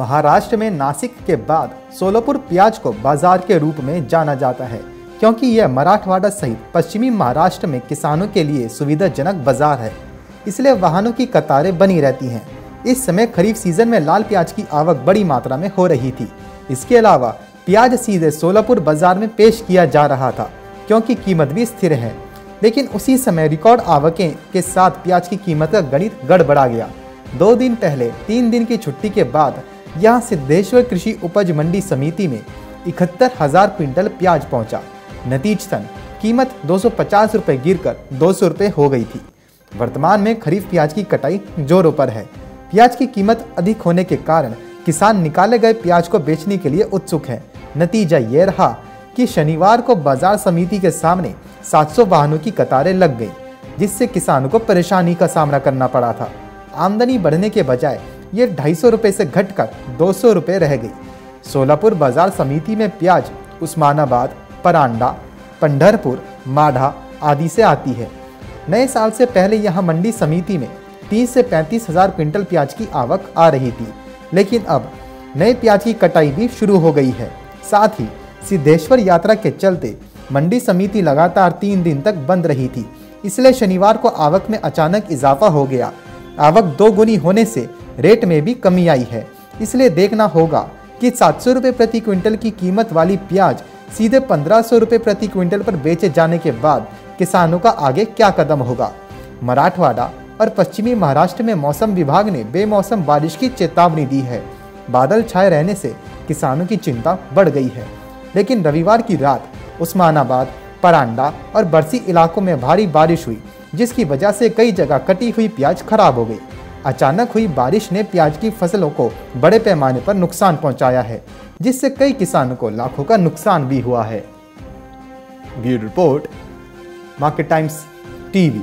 महाराष्ट्र में नासिक के बाद सोलापुर प्याज को बाज़ार के रूप में जाना जाता है, क्योंकि यह मराठवाड़ा सहित पश्चिमी महाराष्ट्र में किसानों के लिए सुविधाजनक बाज़ार है। इसलिए वाहनों की कतारें बनी रहती हैं। इस समय खरीफ सीज़न में लाल प्याज की आवक बड़ी मात्रा में हो रही थी। इसके अलावा, प्याज सीधे सोलापुर बाज़ार में पेश किया जा रहा था, क्योंकि कीमत भी स्थिर है। लेकिन उसी समय रिकॉर्ड आवकें के साथ प्याज की कीमत का गणित गड़बड़ा गया। दो दिन पहले, तीन दिन की छुट्टी के बाद यहाँ सिद्धेश्वर कृषि उपज मंडी समिति में इकहत्तर हज़ार क्विंटल प्याज पहुँचा। नतीजतन कीमत दो सौ पचास रुपये दो सौ हो गई थी। वर्तमान में खरीफ प्याज की कटाई जोरों पर है। प्याज की कीमत अधिक होने के कारण किसान निकाले गए प्याज को बेचने के लिए उत्सुक है। नतीजा ये रहा कि शनिवार को बाज़ार समिति के सामने 700 वाहनों की कतारें लग गई, जिससे किसानों को परेशानी का सामना करना पड़ा था। आमदनी बढ़ने के बजाय ये ढाई सौ रुपये से घटकर दो सौ रुपये रह गई। सोलापुर बाज़ार समिति में प्याज, उस्मानाबाद, परांडा, पंढरपुर, माढ़ा आदि से आती है। नए साल से पहले यहाँ मंडी समिति में 30 से पैंतीस हज़ार क्विंटल प्याज की आवक आ रही थी, लेकिन अब नए प्याज की कटाई भी शुरू हो गई है। साथ ही सिद्धेश्वर यात्रा के चलते मंडी समिति लगातार तीन दिन तक बंद रही थी, इसलिए शनिवार को आवक में अचानक इजाफा हो गया। आवक दो गुनी होने से रेट में भी कमी आई है। इसलिए देखना होगा कि सात सौ रुपये प्रति क्विंटल की कीमत वाली प्याज सीधे पंद्रह सौ रुपये प्रति क्विंटल पर बेचे जाने के बाद किसानों का आगे क्या कदम होगा? मराठवाड़ा और पश्चिमी महाराष्ट्र में मौसम विभाग ने बेमौसम बारिश की चेतावनी दी है। बादल छाए रहने से किसानों की चिंता बढ़ गई है। लेकिन रविवार की रात उस्मानाबाद, परांडा और बरसी इलाकों में भारी बारिश हुई। जिसकी वजह से कई जगह कटी हुई प्याज खराब हो गई। अचानक हुई बारिश ने प्याज की फ़सलों को बड़े पैमाने पर नुकसान पहुँचाया है, जिससे कई किसानों को लाखों का नुकसान भी हुआ है। Report, market times, TV.